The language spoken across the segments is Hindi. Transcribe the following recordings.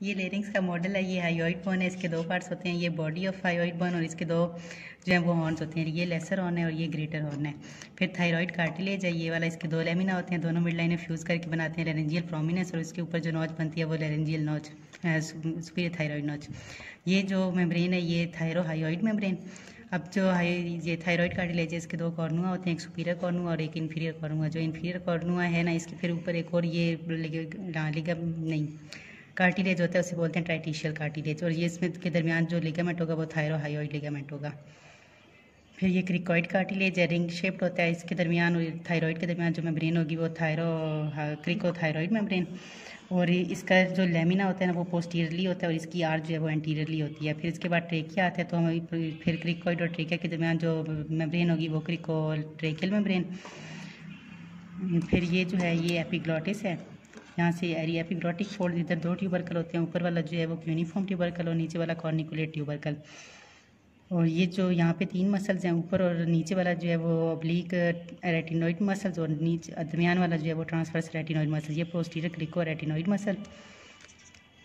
ये लेरिंग्स का मॉडल है, ये हाइड बोन है, इसके दो पार्ट्स होते हैं, ये बॉडी ऑफ़ हाइड बोन और इसके दो जो है वो हॉर्न्स होते हैं, ये लेसर हॉर्न है और ये ग्रेटर हॉर्न है। फिर थायराइड कार्टिलेज है, ये वाला, इसके दो लेमिना होते हैं, दोनों मिड लाइनें फ्यूज़ करके बनाते हैं लेरेंजियल प्रोमिनेंस और इसके ऊपर जो नोच बनती है वो लेरेंजियल नोच सुपीरियर थायराइड नोच ये जो मेम्ब्रेन है, ये थायरो हाइड मेम्ब्रेन अब जो हाई ये थायराइड कार्टिलेज है, इसके दो कॉर्नुआ होते हैं, एक सुपीरियर कॉर्नुआ और एक इन्फीरियर कॉर्नुआ जो इन्फीरियर कॉर्नुआ है ना, इसके फिर ऊपर एक और ये लिगा, नहीं कार्टिलेज होता है, उसे बोलते हैं ट्राइटिशियल कार्टिलेज। और ये इसमें के दरमियान जो लिगामेंट होगा, वो थायरो हाइड लिगामेंट होगा। फिर ये क्रिकॉइड कार्टिलेज है रिंग शेप्ड होता है, इसके दरमियान और थायराइड के दरमियान जो मेम्ब्रेन होगी, वो थायरो क्रिको थायराइड मेम्ब्रेन और इसका जो लेमिना होता है ना, वो पोस्टीरियरली होता है और इसकी आर जो है, वो एंटीरियरली होती है। फिर इसके बाद ट्रेकिया आता है तो हम फिर क्रिकोइड और ट्रेकिया के दरमियान जो मेम्ब्रेन होगी, वो क्रिको ट्रेकियल मेम्ब्रेन फिर ये जो है, ये एपिग्लॉटिस है। यहाँ से एपिग्लॉटिक फोल्ड, इधर दो ट्यूबरकल होते हैं, ऊपर वाला जो है वो यूनिफॉर्म ट्यूबरकल और नीचे वाला कॉर्निकुलेट ट्यूबरकल और ये जो यहाँ पे तीन मसल्स हैं, ऊपर और नीचे वाला जो है वो ऑब्लिक रेटिनोइड मसल्स और नीचे, दरमियान वाला जो है वो ट्रांसफर्स रेटिनोइड मसल ये प्रोस्टीरियर क्रिको रेटिनोइड मसल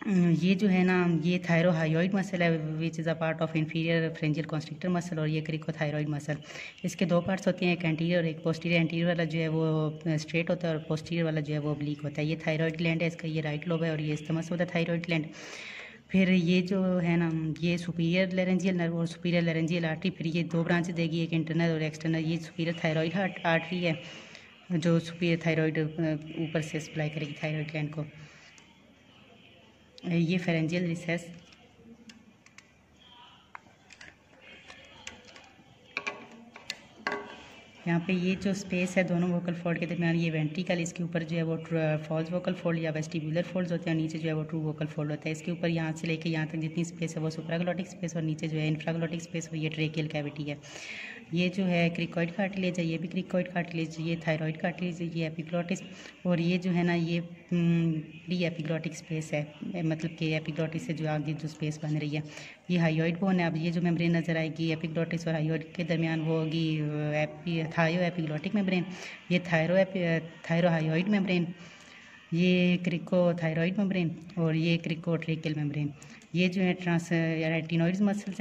ये जो है ना, ये थायरोहाइड मसल है which is a part of inferior pharyngeal constrictor muscle और ये क्रिको थायरॉइड मसल इसके दो पार्ट्स होते हैं, एक एंटीरियर और एक पोस्टीरियर एंटीरियर वाला जो है वो स्ट्रेट होता है और पोस्टीरियर वाला जो है वो ब्लीक होता है. ये थायरॉइड ग्लैंड है, इसका ये राइट लोब है और ये इस्तमस होता है थायरॉइड ग्लैंड फिर ये जो है ना, ये सुपीरियर लेरेंजियल नर्व और सुपीरियर लेरेंजियल आर्टरी फिर ये दो ब्रांच देगी, एक इंटरनल और एक्सटर्नल ये सुपीरियर थायराइड आर्टरी है, जो सुपीरियर थायराइड ऊपर से सप्लाई करेगी थायराइड ग्लैंड को. ये फेरेंजियल रिसेस यहाँ पे ये जो स्पेस है दोनों वोकल फोल्ड के दरमियान, ये वेंट्रिकल इसके ऊपर जो है वो फॉल्स वोकल फोल्ड या वेस्टिबुलर फोल्ड्स होते हैं नीचे जो है वो ट्रू वोकल फोल्ड होता है। इसके ऊपर यहाँ से लेके यहाँ तक जितनी स्पेस है वो सुप्राग्लोटिक स्पेस और नीचे जो है इंफ्राग्लोटिक स्पेस वो ये ट्रेकियल कैविटी है। ये जो है क्रिकॉइड कार्टिलेज है, ये भी क्रिकॉइड कार्टिलेज ये थायराइड कार्टिलेज ये एपिग्लोटिस और ये जो है ना ये प्री एपिग्लोटिक स्पेस है। मतलब कि एपिग्लोटिस से जो आगे जो स्पेस बन रही है, ये हाइयोइड बोन है। अब ये जो मेम्ब्रेन नज़र आएगी एपिग्लोटिस और हाइयोइड के दरमियान वो होगी एपी थायो एपिग्लोटिक मेम्ब्रेन, ये थायरो थायरोहाइड मेम्ब्रेन, ये क्रिको थायरॉइड मेम्ब्रेन और ये क्रिको ट्रिकल मेम्ब्रेन। ये जो है ट्रांस रेटिनोइड्स मसल्स